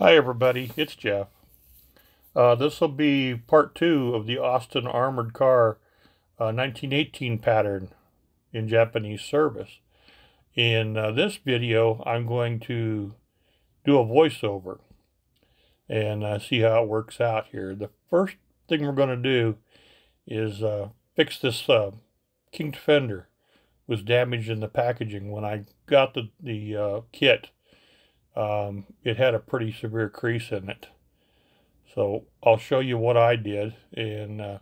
Hi everybody, it's Jeff. Uh, this will be part two of the Austin Armored Car uh, 1918 pattern in Japanese service. In uh, this video, I'm going to do a voiceover and uh, see how it works out here. The first thing we're going to do is uh, fix this uh, King Defender was damaged in the packaging when I got the, the kit um, it had a pretty severe crease in it. So I'll show you what I did, and uh,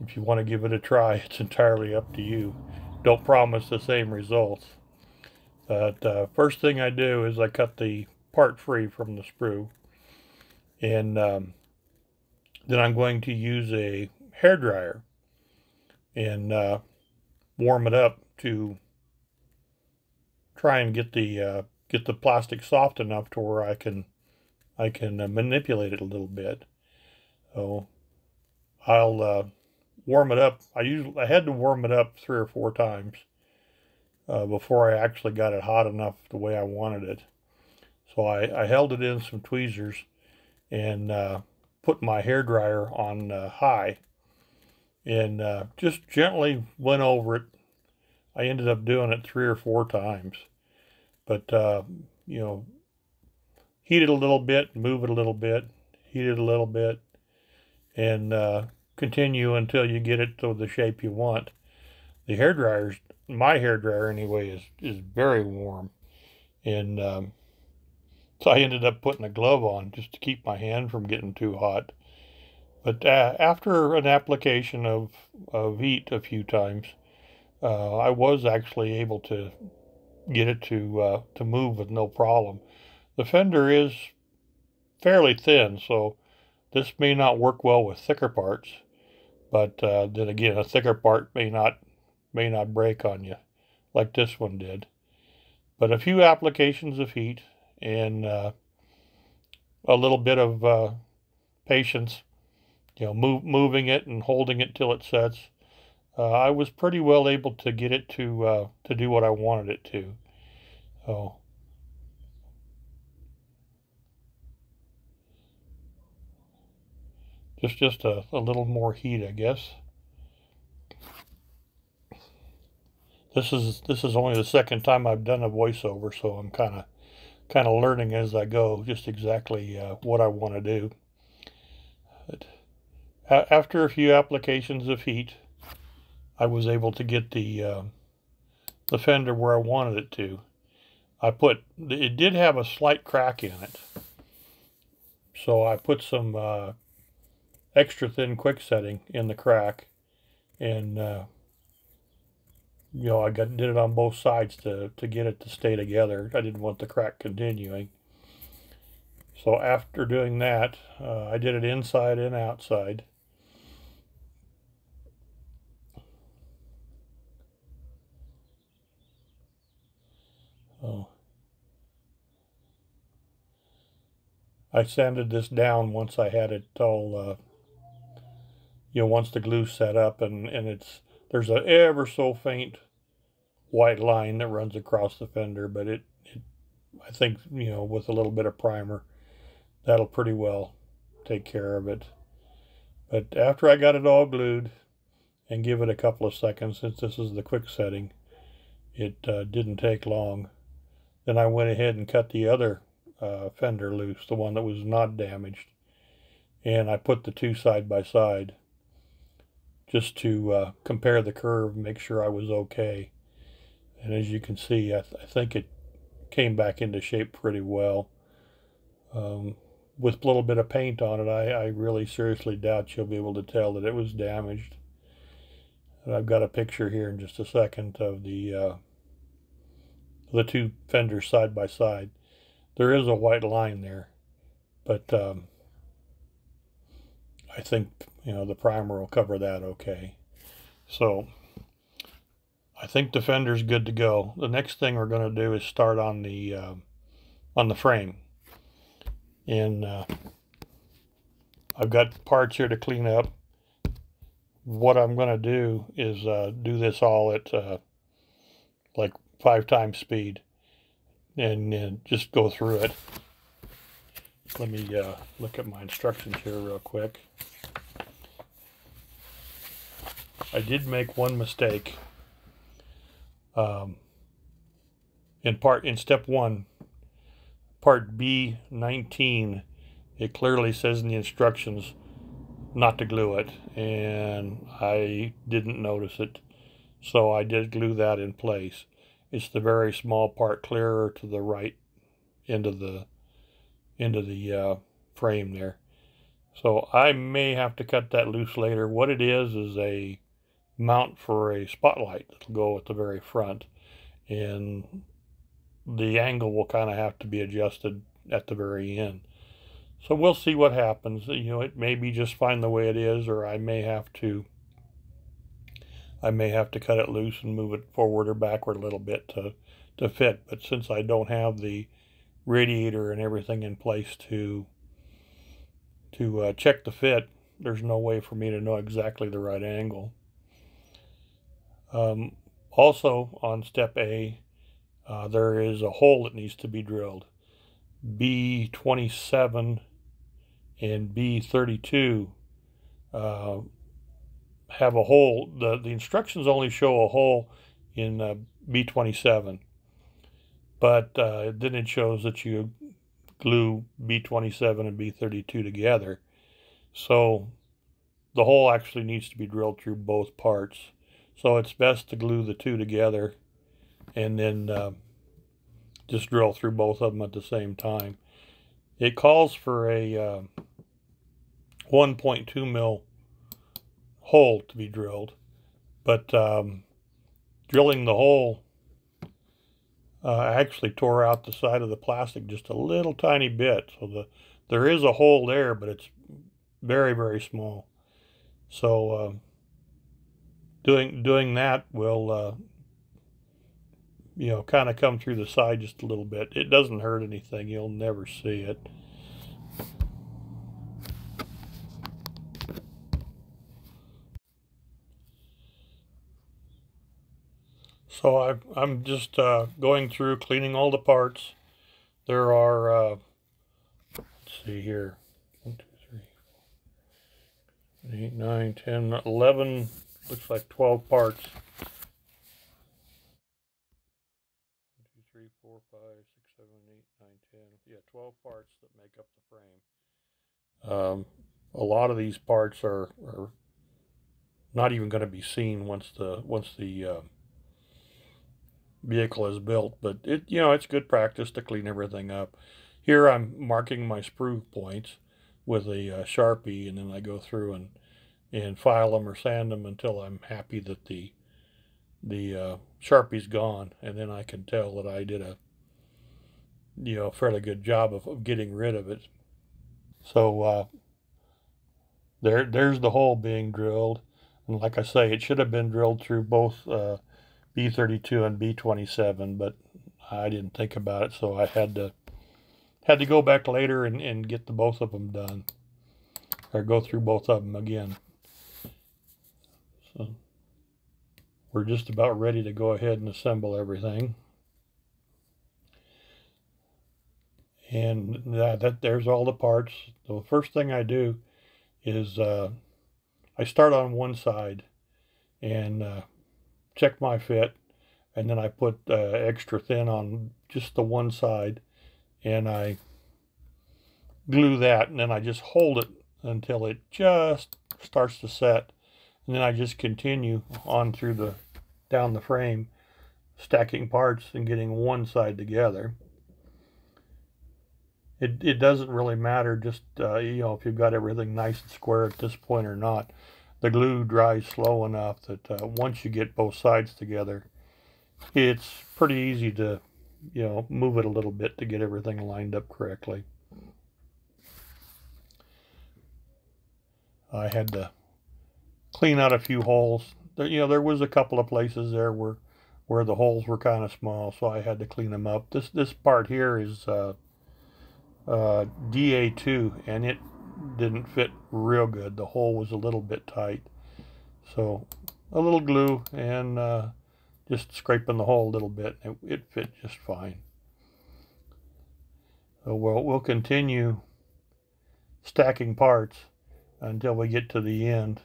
if you want to give it a try, it's entirely up to you. Don't promise the same results. But uh, first thing I do is I cut the part free from the sprue, and um, then I'm going to use a hair dryer and uh, warm it up to try and get the uh, get the plastic soft enough to where I can I can uh, manipulate it a little bit. So I'll uh, warm it up. I usually I had to warm it up three or four times uh, before I actually got it hot enough the way I wanted it. So I, I held it in some tweezers and uh, put my hair dryer on uh, high and uh, just gently went over it. I ended up doing it three or four times. But, uh, you know, heat it a little bit, move it a little bit, heat it a little bit, and uh, continue until you get it to the shape you want. The hair dryers, my hair dryer anyway, is, is very warm. And um, so I ended up putting a glove on just to keep my hand from getting too hot. But uh, after an application of, of heat a few times, uh, I was actually able to get it to uh, to move with no problem. The fender is fairly thin, so this may not work well with thicker parts. But uh, then again, a thicker part may not may not break on you, like this one did. But a few applications of heat and uh, a little bit of uh, patience, you know, move, moving it and holding it till it sets uh, I was pretty well able to get it to uh, to do what I wanted it to. So just just a, a little more heat, I guess. This is this is only the second time I've done a voiceover, so I'm kind of kind of learning as I go, just exactly uh, what I want to do. But after a few applications of heat, I was able to get the uh, the fender where I wanted it to. I put, it did have a slight crack in it. So I put some uh, extra thin quick setting in the crack and uh, you know I got did it on both sides to to get it to stay together I didn't want the crack continuing so after doing that uh, I did it inside and outside Oh. I sanded this down once I had it all, uh, you know, once the glue set up and, and it's, there's a ever so faint white line that runs across the fender, but it, it I think, you know, with a little bit of primer, that'll pretty well take care of it. But after I got it all glued and give it a couple of seconds, since this is the quick setting, it uh, didn't take long. Then I went ahead and cut the other uh, fender loose, the one that was not damaged. And I put the two side by side just to uh, compare the curve, make sure I was okay. And as you can see, I, th I think it came back into shape pretty well. Um, with a little bit of paint on it, I, I really seriously doubt you'll be able to tell that it was damaged. And I've got a picture here in just a second of the uh, the two fenders side by side. There is a white line there, but um, I think you know the primer will cover that okay. So I think the fender's good to go. The next thing we're going to do is start on the uh, on the frame, and uh, I've got parts here to clean up. What I'm going to do is uh, do this all at uh, like five times speed and, and just go through it. let me uh, look at my instructions here real quick. I did make one mistake. Um, in part in step one, part B 19, it clearly says in the instructions not to glue it, and I didn't notice it, so I did glue that in place. It's the very small part clearer to the right end of the into the uh, frame there. So I may have to cut that loose later. What it is is a mount for a spotlight that'll go at the very front. And the angle will kind of have to be adjusted at the very end. So we'll see what happens. You know, it may be just fine the way it is, or I may have to I may have to cut it loose and move it forward or backward a little bit to, to fit. But since I don't have the radiator and everything in place to to uh, check the fit, there's no way for me to know exactly the right angle. Um, also on step A, uh, there is a hole that needs to be drilled. B27 and B32 uh, have a hole. The, the instructions only show a hole in uh, B27, but uh, then it shows that you glue B27 and B32 together. So the hole actually needs to be drilled through both parts. So it's best to glue the two together and then uh, just drill through both of them at the same time. It calls for a uh, 1.2 mil hole to be drilled, but um, drilling the hole uh, actually tore out the side of the plastic just a little tiny bit. So the there is a hole there, but it's very very small. So uh, doing doing that will uh, you know, kind of come through the side just a little bit. It doesn't hurt anything. You'll never see it. So I, I'm just uh, going through cleaning all the parts. There are, uh, let's see here, 1, 2, 3, 8, 9, 10, 11, looks like 12 parts. four, five, six, seven, eight, nine, ten. Yeah, 12 parts that make up the frame. Um, a lot of these parts are, are not even going to be seen once the once the uh, vehicle is built. But it you know it's good practice to clean everything up. Here I'm marking my sprue points with a uh, sharpie, and then I go through and and file them or sand them until I'm happy that the the uh, sharpie's gone, and then I can tell that I did a you know fairly good job of, of getting rid of it. So uh, there there's the hole being drilled, and like I say, it should have been drilled through both uh, B32 and B27, but I didn't think about it, so I had to had to go back later and, and get the both of them done, or go through both of them again. So we're just about ready to go ahead and assemble everything. And that, that there's all the parts. The first thing I do is uh, I start on one side and uh, check my fit. And then I put uh, extra thin on just the one side. And I glue that. And then I just hold it until it just starts to set. And then I just continue on through the down the frame, stacking parts and getting one side together. It, it doesn't really matter just, uh, you know, if you've got everything nice and square at this point or not. The glue dries slow enough that uh, once you get both sides together, it's pretty easy to, you know, move it a little bit to get everything lined up correctly. I had to clean out a few holes there, you know, there was a couple of places there where where the holes were kind of small, so I had to clean them up. This this part here is uh, uh, DA2, and it didn't fit real good. The hole was a little bit tight, so a little glue and uh, just scraping the hole a little bit, it, it fit just fine. So we'll we'll continue stacking parts until we get to the end.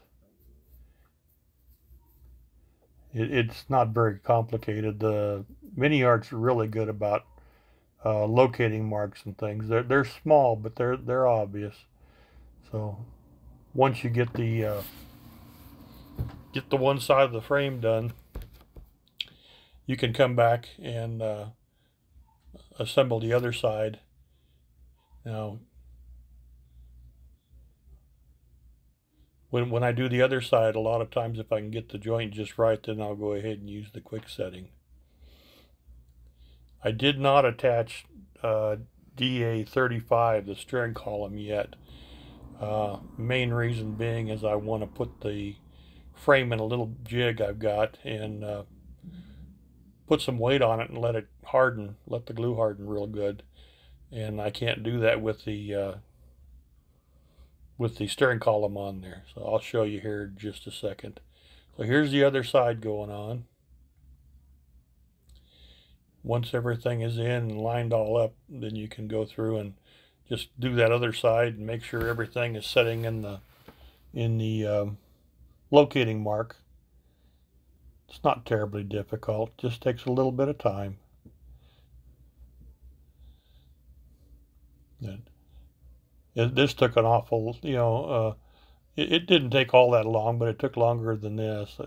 It, it's not very complicated. The MiniArt's are really good about uh, locating marks and things. They're they're small, but they're they're obvious. So once you get the uh, get the one side of the frame done, you can come back and uh, assemble the other side. Now, when, when I do the other side, a lot of times if I can get the joint just right, then I'll go ahead and use the quick setting. I did not attach uh, DA35, the steering column yet. Uh, main reason being is I want to put the frame in a little jig I've got and uh, put some weight on it and let it harden, let the glue harden real good. And I can't do that with the uh, with the steering column on there. So I'll show you here in just a second. So here's the other side going on. Once everything is in and lined all up, then you can go through and just do that other side and make sure everything is setting in the in the um, locating mark. It's not terribly difficult, just takes a little bit of time. And it, this took an awful, you know, uh, it, it, didn't take all that long, but it took longer than this.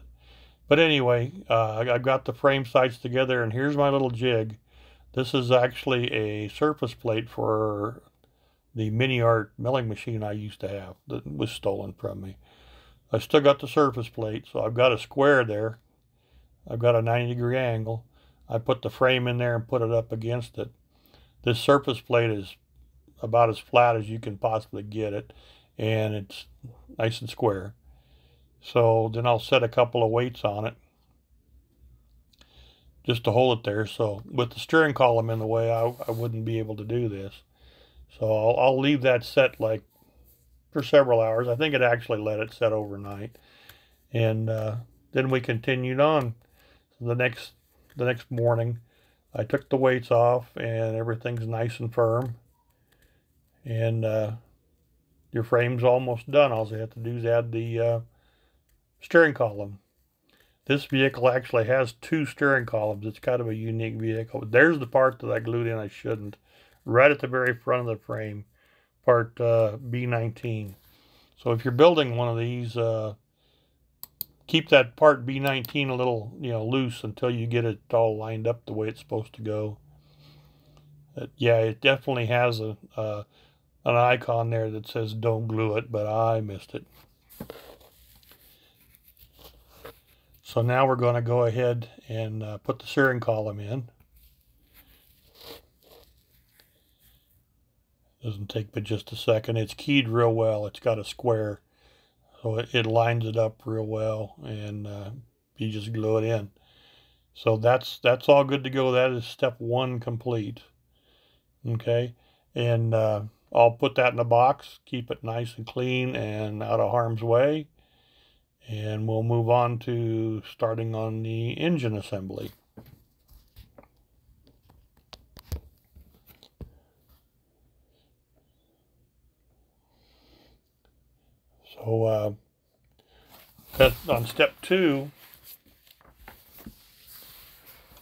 But anyway, uh, I got the frame sides together, and here's my little jig. This is actually a surface plate for the Mini-Art milling machine I used to have that was stolen from me. I still got the surface plate, so I've got a square there. I've got a 90 degree angle. I put the frame in there and put it up against it. This surface plate is about as flat as you can possibly get it, and it's nice and square. So then I'll set a couple of weights on it just to hold it there. So with the steering column in the way, I, I wouldn't be able to do this. So I'll, I'll leave that set like for several hours. I think it actually let it set overnight. And uh, then we continued on. The next the next morning, I took the weights off and everything's nice and firm. And uh, your frame's almost done. All you have to do is add the uh, steering column. This vehicle actually has two steering columns. It's kind of a unique vehicle. There's the part that I glued in I shouldn't. Right at the very front of the frame part uh, B19. So if you're building one of these, uh, keep that part B19 a little, you know, loose until you get it all lined up the way it's supposed to go. Uh, yeah, it definitely has a uh, an icon there that says don't glue it, but I missed it. So now we're going to go ahead and uh, put the steering column in. Doesn't take but just a second. It's keyed real well. It's got a square, so it, it lines it up real well, and uh, you just glue it in. So that's that's all good to go. That is step one complete. Okay, and uh, I'll put that in a box, keep it nice and clean and out of harm's way, and we'll move on to starting on the engine assembly. So uh, on step two,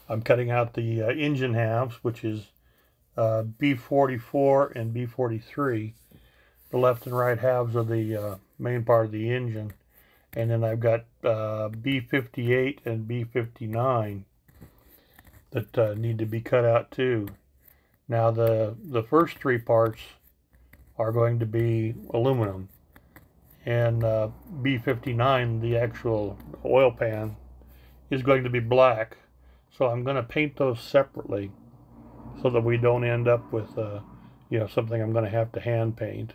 I'm cutting out the uh, engine halves, which is uh, B44 and B43, the left and right halves of the uh, main part of the engine. And then I've got uh, B58 and B59 that uh, need to be cut out too. Now the, the first three parts are going to be aluminum and uh, B59, the actual oil pan, is going to be black. So I'm going to paint those separately so that we don't end up with, uh, you know, something I'm going to have to hand paint.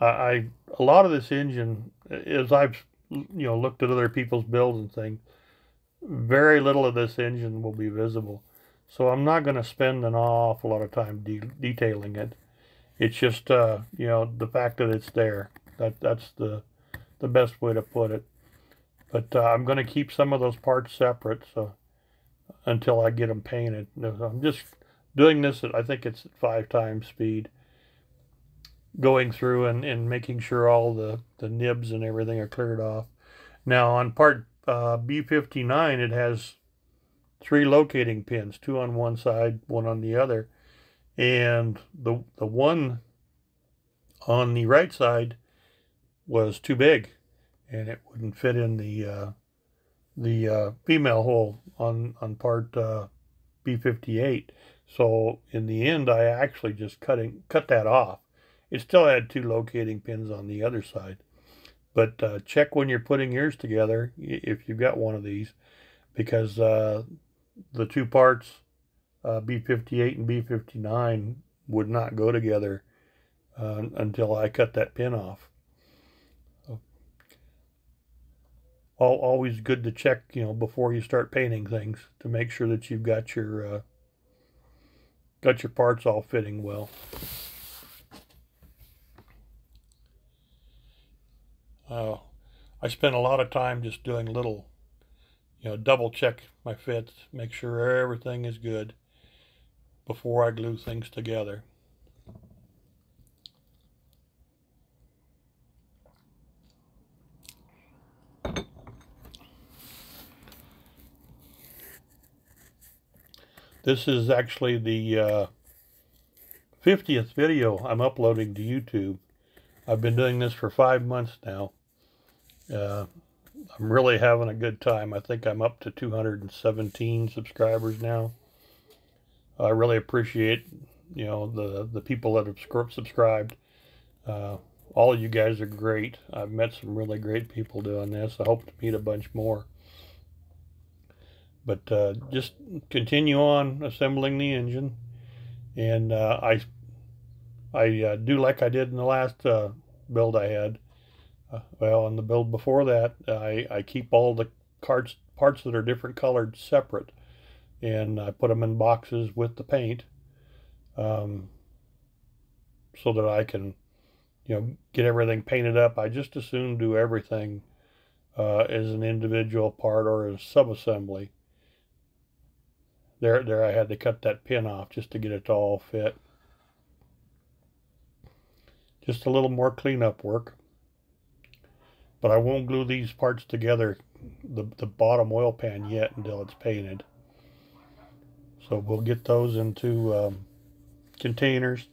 Uh, I a lot of this engine, as I've you know looked at other people's builds and things, very little of this engine will be visible. So I'm not going to spend an awful lot of time de detailing it. It's just, uh, you know, the fact that it's there. That that's the the best way to put it. But uh, I'm going to keep some of those parts separate so until I get them painted. I'm just doing this at, I think it's at five times speed. going through and, and making sure all the, the nibs and everything are cleared off. Now on part uh, B59 it has three locating pins, two on one side, one on the other. And the, the one on the right side was too big and it wouldn't fit in the uh, the uh, female hole on on part uh, B58. So in the end, I actually just cutting cut that off. It still had two locating pins on the other side, but uh, check when you're putting yours together if you've got one of these, because uh, the two parts uh, B58 and B59 would not go together until I cut that pin off. Always good to check, you know, before you start painting things to make sure that you've got your uh, got your parts all fitting well. Uh, I spend a lot of time just doing little, you know, double check my fits, make sure everything is good before I glue things together. This is actually the uh, 50th video I'm uploading to YouTube. I've been doing this for five months now. Uh, I'm really having a good time. I think I'm up to 217 subscribers now. I really appreciate, you know, the, the people that have subscribed. Uh, all of you guys are great. I've met some really great people doing this. I hope to meet a bunch more. But uh, just continue on assembling the engine. And uh, I, I uh, do like I did in the last uh, build I had. Uh, well, in the build before that, I, I keep all the parts, parts that are different colored separate. And I put them in boxes with the paint. Um, so that I can, you know, get everything painted up. I just as soon do everything uh, as an individual part or as sub-assembly there, there I had to cut that pin off just to get it to all fit. Just a little more cleanup work. But I won't glue these parts together, the, the bottom oil pan yet until it's painted. So we'll get those into um, containers.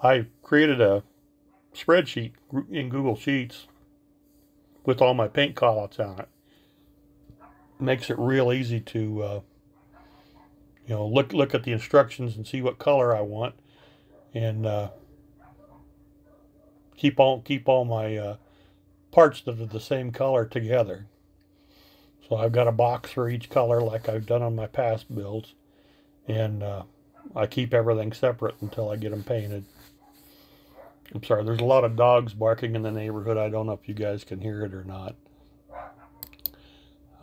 I created a spreadsheet in Google Sheets with all my paint callouts on it makes it real easy to uh, you know look look at the instructions and see what color I want. And uh, keep all keep all my uh, parts that are the same color together. So I've got a box for each color like I've done on my past builds. And uh, I keep everything separate until I get them painted. I'm sorry there's a lot of dogs barking in the neighborhood. I don't know if you guys can hear it or not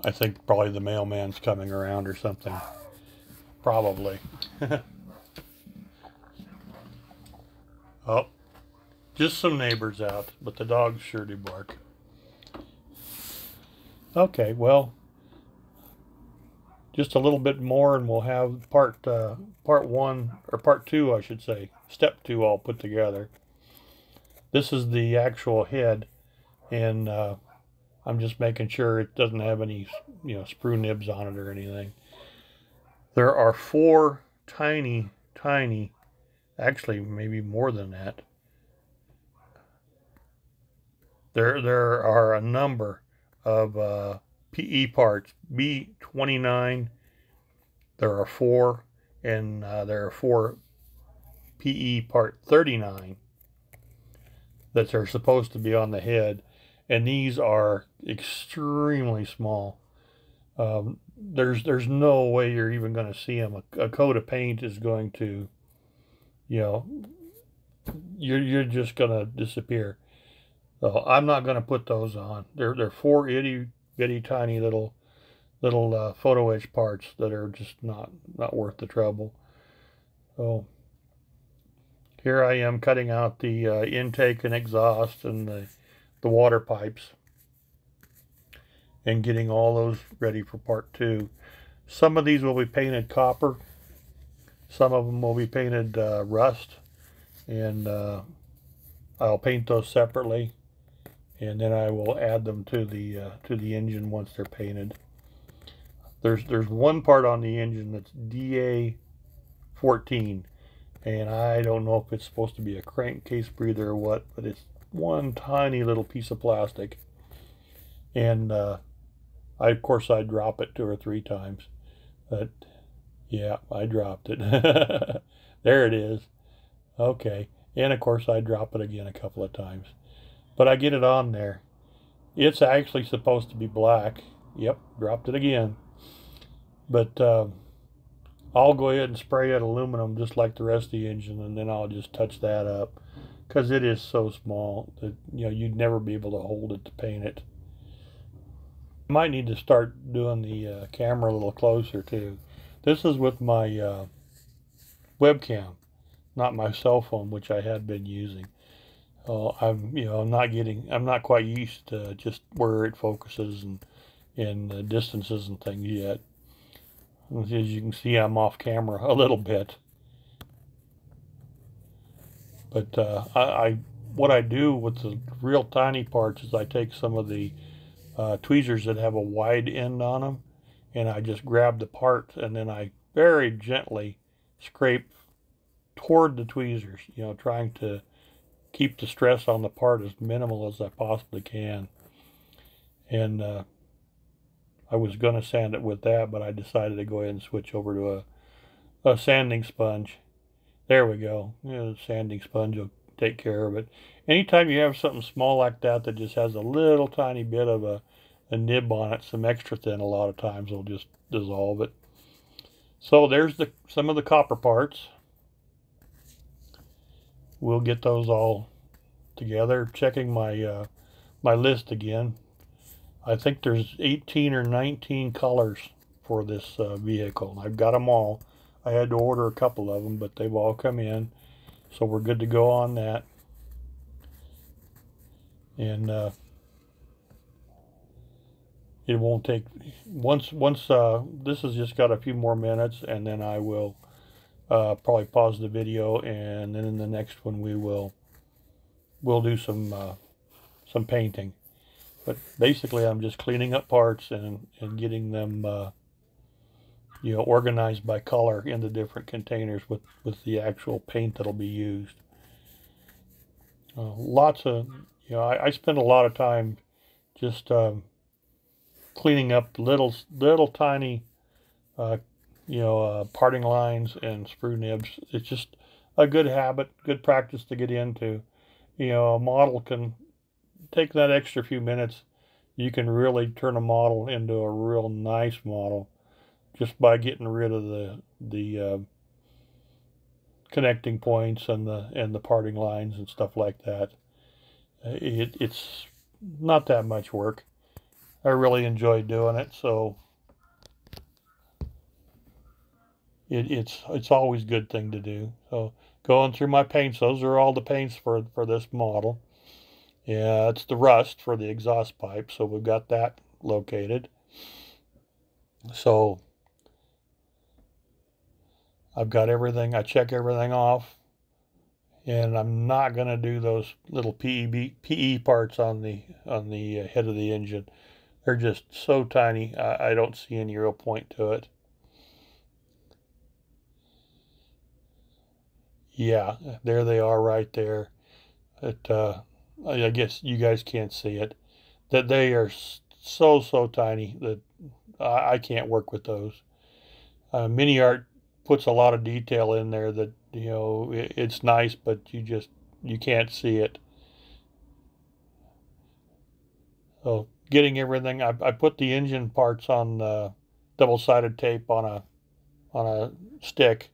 I think probably the mailman's coming around or something. Probably. oh, just some neighbors out, but the dogs sure do bark. Okay, well, just a little bit more and we'll have part uh, part one, or part two, I should say, step two all put together. This is the actual head, and uh, I'm just making sure it doesn't have any, you know, sprue nibs on it or anything. There are four tiny, tiny, actually maybe more than that. There, there are a number of uh, PE parts. B29, there are four, and uh, there are four PE part 39 that are supposed to be on the head and these are extremely small. Um, there's there's no way you're even going to see them. A, a, coat of paint is going to, you know, you're you're just going to disappear. So I'm not going to put those on. They're they're four itty bitty tiny little little uh, photo etch parts that are just not not worth the trouble. So here I am cutting out the uh, intake and exhaust and the the water pipes and getting all those ready for part two. Some of these will be painted copper. Some of them will be painted uh, rust, and uh, I'll paint those separately, and then I will add them to the uh, to the engine once they're painted. There's there's one part on the engine that's DA 14, and I don't know if it's supposed to be a crankcase breather or what, but it's one tiny little piece of plastic, and uh, I of course I drop it two or three times, but yeah, I dropped it. there it is. Okay. And of course, I drop it again a couple of times. But I get it on there. It's actually supposed to be black. Yep, dropped it again. But uh, I'll go ahead and spray it aluminum just like the rest of the engine, and then I'll just touch that up. Because it is so small that you know you'd never be able to hold it to paint it. I might need to start doing the uh, camera a little closer too. This is with my uh, webcam, not my cell phone, which I had been using. Uh, I'm, you know, I'm not getting, I'm not quite used to just where it focuses and and distances and things yet. As you can see, I'm off camera a little bit. But uh, I, I, what I do with the real tiny parts is I take some of the uh, tweezers that have a wide end on them and I just grab the part and then I very gently scrape toward the tweezers, you know, trying to keep the stress on the part as minimal as I possibly can. And uh, I was going to sand it with that, but I decided to go ahead and switch over to a, a sanding sponge. There we go. The sanding sponge will take care of it. Anytime you have something small like that that just has a little tiny bit of a a nib on it, some extra thin a lot of times will just dissolve it. So there's the some of the copper parts. We'll get those all together. Checking my uh, my list again. I think there's 18 or 19 colors for this uh, vehicle. I've got them all. I had to order a couple of them, but they've all come in. So we're good to go on that. And uh, it won't take once once uh, this has just got a few more minutes and then I will uh, probably pause the video and then in the next one we will we'll do some uh, some painting but basically I'm just cleaning up parts and, and getting them uh, you know organized by color in the different containers with with the actual paint that'll be used. Uh, lots of you know I, I spend a lot of time just um, cleaning up little little tiny uh, you know uh, parting lines and sprue nibs. It's just a good habit good practice to get into. You know a model can take that extra few minutes. You can really turn a model into a real nice model just by getting rid of the the uh, connecting points and the and the parting lines and stuff like that it, it's not that much work I really enjoy doing it. So it, it's it's always a good thing to do. So going through my paints, those are all the paints for for this model. Yeah, it's the rust for the exhaust pipe, so we've got that located. So I've got everything. I check everything off, and I'm not going to do those little PE PE parts on the on the head of the engine. They're just so tiny, I, I don't see any real point to it. Yeah, there they are right there. It, uh, I guess you guys can't see it. That they are so, so tiny that I, I can't work with those. Uh, MiniArt puts a lot of detail in there that, you know, it, it's nice, but you just, you can't see it. So getting everything. I, I put the engine parts on double-sided tape on a on a stick,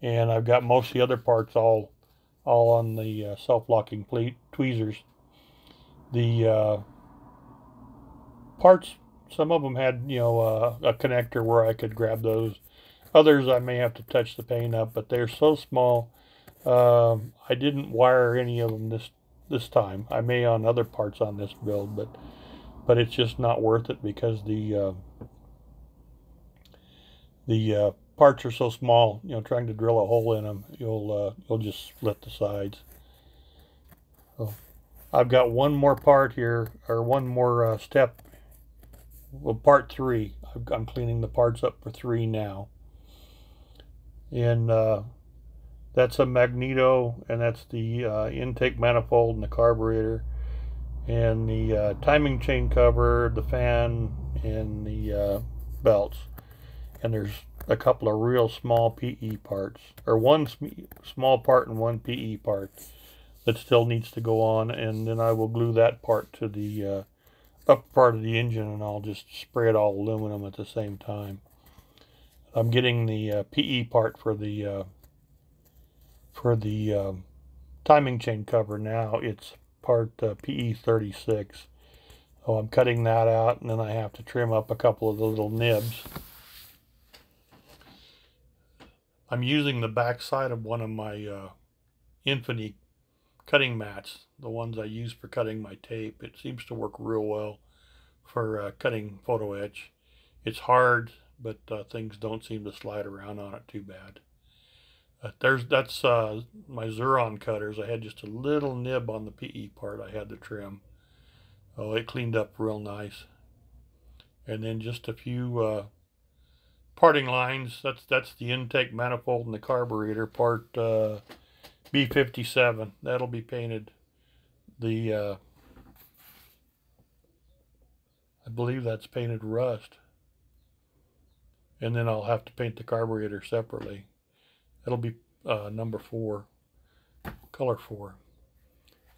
and I've got most of the other parts all all on the uh, self-locking tweezers. The uh, parts, some of them had you know uh, a connector where I could grab those. Others I may have to touch the paint up, but they're so small. Um, I didn't wire any of them this this time. I may on other parts on this build, but but it's just not worth it because the uh, the uh, parts are so small, you know, trying to drill a hole in them, you'll uh, you'll just split the sides. So I've got one more part here, or one more uh, step. Well, part three. I'm cleaning the parts up for three now. And uh, that's a magneto, and that's the uh, intake manifold and the carburetor, and the uh, timing chain cover, the fan, and the uh, belts. And there's a couple of real small PE parts, or one small part and one PE part that still needs to go on, and then I will glue that part to the uh, upper part of the engine, and I'll just spray it all aluminum at the same time. I'm getting the uh, PE part for the uh, for the um, timing chain cover now. It's part uh, PE 36. So I'm cutting that out, and then I have to trim up a couple of the little nibs. I'm using the back side of one of my uh, Infinity cutting mats, the ones I use for cutting my tape. It seems to work real well for uh, cutting photo etch. It's hard, but uh, things don't seem to slide around on it too bad. Uh, there's that's uh, my Xuron cutters. I had just a little nib on the PE part I had to trim. Oh, it cleaned up real nice. And then just a few uh, parting lines. That's that's the intake manifold and the carburetor part uh, B57. That'll be painted. The uh, I believe that's painted rust. And then I'll have to paint the carburetor separately. It'll be uh, number four, color four.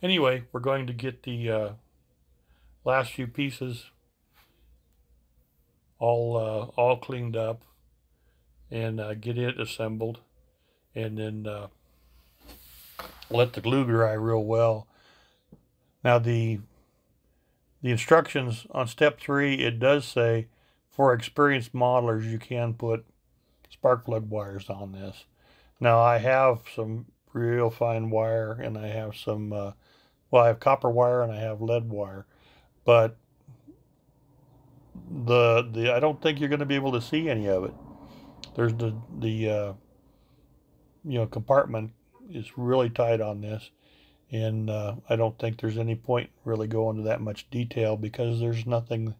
Anyway, we're going to get the uh, last few pieces all uh, all cleaned up and uh, get it assembled and then uh, let the glue dry real well. Now the the instructions on step three, it does say for experienced modelers you can put spark plug wires on this. Now I have some real fine wire and I have some, uh, well I have copper wire and I have lead wire, but the the I don't think you're going to be able to see any of it there's the the uh, you know compartment is really tight on this and uh, I don't think there's any point really going into that much detail because there's nothing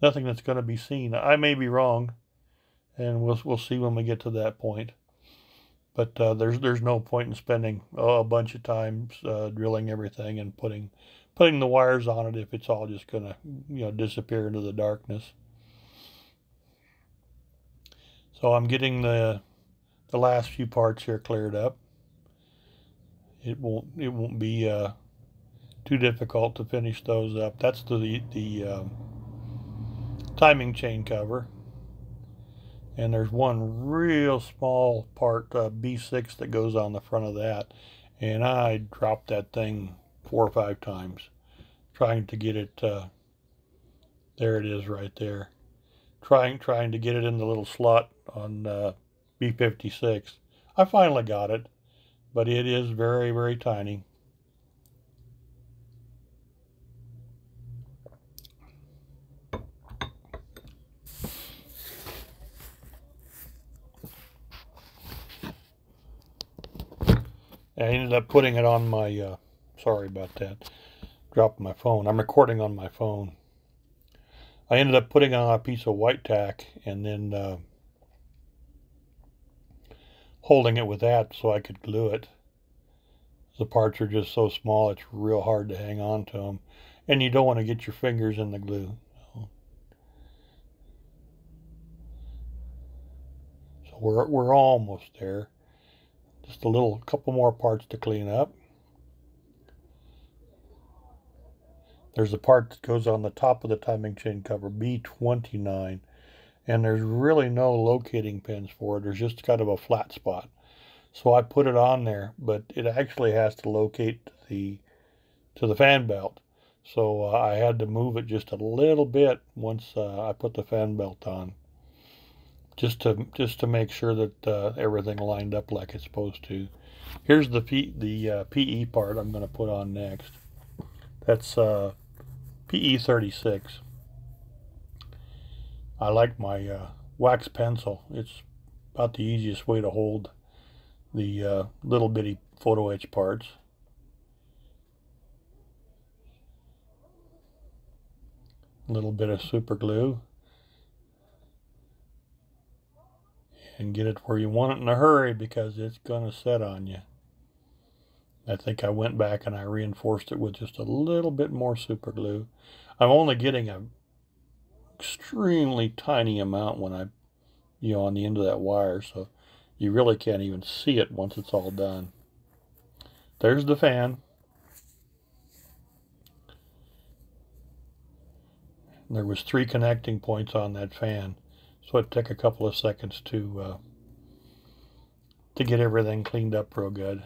nothing that's going to be seen I may be wrong and we'll we'll see when we get to that point but uh, there's there's no point in spending oh, a bunch of times uh, drilling everything and putting putting the wires on it if it's all just going to you know disappear into the darkness so I'm getting the the last few parts here cleared up. It won't it won't be uh, too difficult to finish those up. That's the the um, timing chain cover. And there's one real small part, uh, B6, that goes on the front of that. And I dropped that thing four or five times trying to get it. Uh, there it is right there trying trying to get it in the little slot on uh, B56. I finally got it, but it is very, very tiny. I ended up putting it on my, uh, sorry about that, dropped my phone. I'm recording on my phone. I ended up putting on a piece of white tack and then uh, holding it with that so I could glue it. The parts are just so small, it's real hard to hang on to them. And you don't want to get your fingers in the glue. So, so we're, we're almost there. Just a little couple more parts to clean up. There's a part that goes on the top of the timing chain cover, B29, and there's really no locating pins for it. There's just kind of a flat spot. So I put it on there, but it actually has to locate the to the fan belt. So uh, I had to move it just a little bit once uh, I put the fan belt on, just to just to make sure that uh, everything lined up like it's supposed to. Here's the P, the uh, PE part I'm going to put on next. That's uh, PE36. I like my uh, wax pencil. It's about the easiest way to hold the uh, little bitty photo etch parts. A little bit of super glue. And get it where you want it in a hurry because it's going to set on you. I think I went back and I reinforced it with just a little bit more super glue. I'm only getting a extremely tiny amount when I, you know, on the end of that wire, so you really can't even see it once it's all done. There's the fan. There was three connecting points on that fan, so it took a couple of seconds to uh, to get everything cleaned up real good.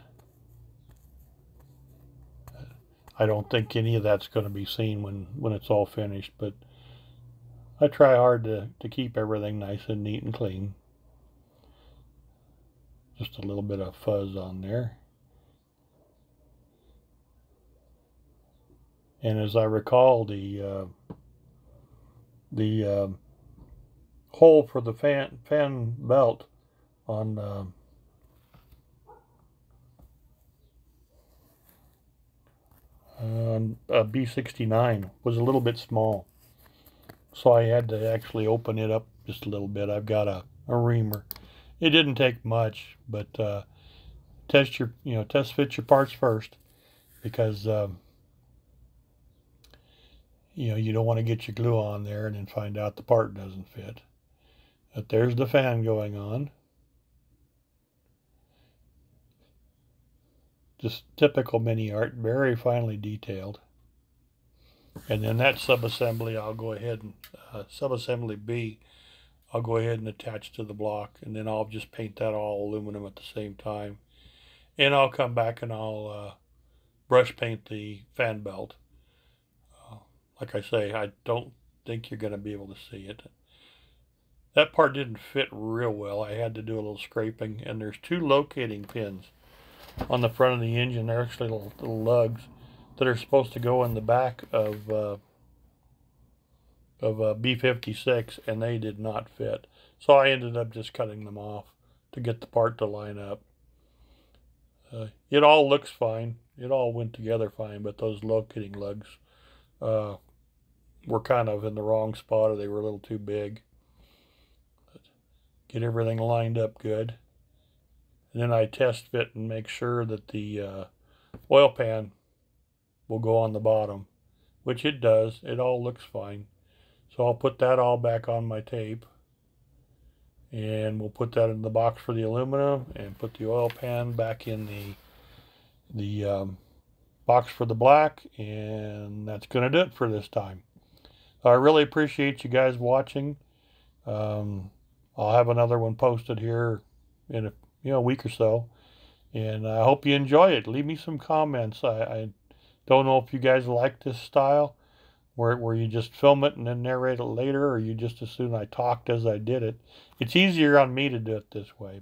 I don't think any of that's going to be seen when, when it's all finished, but I try hard to, to keep everything nice and neat and clean. Just a little bit of fuzz on there. And as I recall, the uh, the uh, hole for the fan fan belt on uh, um, a B69 was a little bit small. So I had to actually open it up just a little bit. I've got a, a reamer. It didn't take much, but uh, test your, you know, test fit your parts first because, um, you know, you don't want to get your glue on there and then find out the part doesn't fit. But there's the fan going on. Just typical MiniArt, very finely detailed. And then that subassembly, I'll go ahead and, uh, subassembly B, I'll go ahead and attach to the block. And then I'll just paint that all aluminum at the same time. And I'll come back and I'll uh, brush paint the fan belt. Uh, like I say, I don't think you're going to be able to see it. That part didn't fit real well. I had to do a little scraping. And there's two locating pins on the front of the engine. They're actually little, little lugs that are supposed to go in the back of uh, of a B56, and they did not fit. So I ended up just cutting them off to get the part to line up. Uh, it all looks fine. It all went together fine, but those locating lugs uh, were kind of in the wrong spot, or they were a little too big. Get everything lined up good. And then I test fit and make sure that the uh, oil pan will go on the bottom, which it does. It all looks fine. So I'll put that all back on my tape. And we'll put that in the box for the aluminum and put the oil pan back in the the um, box for the black. And that's going to do it for this time. I really appreciate you guys watching. Um, I'll have another one posted here in a you know, week or so. And I hope you enjoy it. Leave me some comments. I, I don't know if you guys like this style where, where you just film it and then narrate it later, or you just assume I talked as I did it. It's easier on me to do it this way.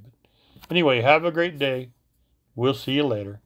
But anyway, have a great day. We'll see you later.